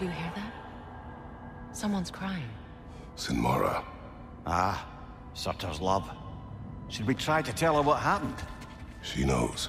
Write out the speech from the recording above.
Do you hear that? Someone's crying. Sinmara. Ah, Surtr's love. Should we try to tell her what happened? She knows.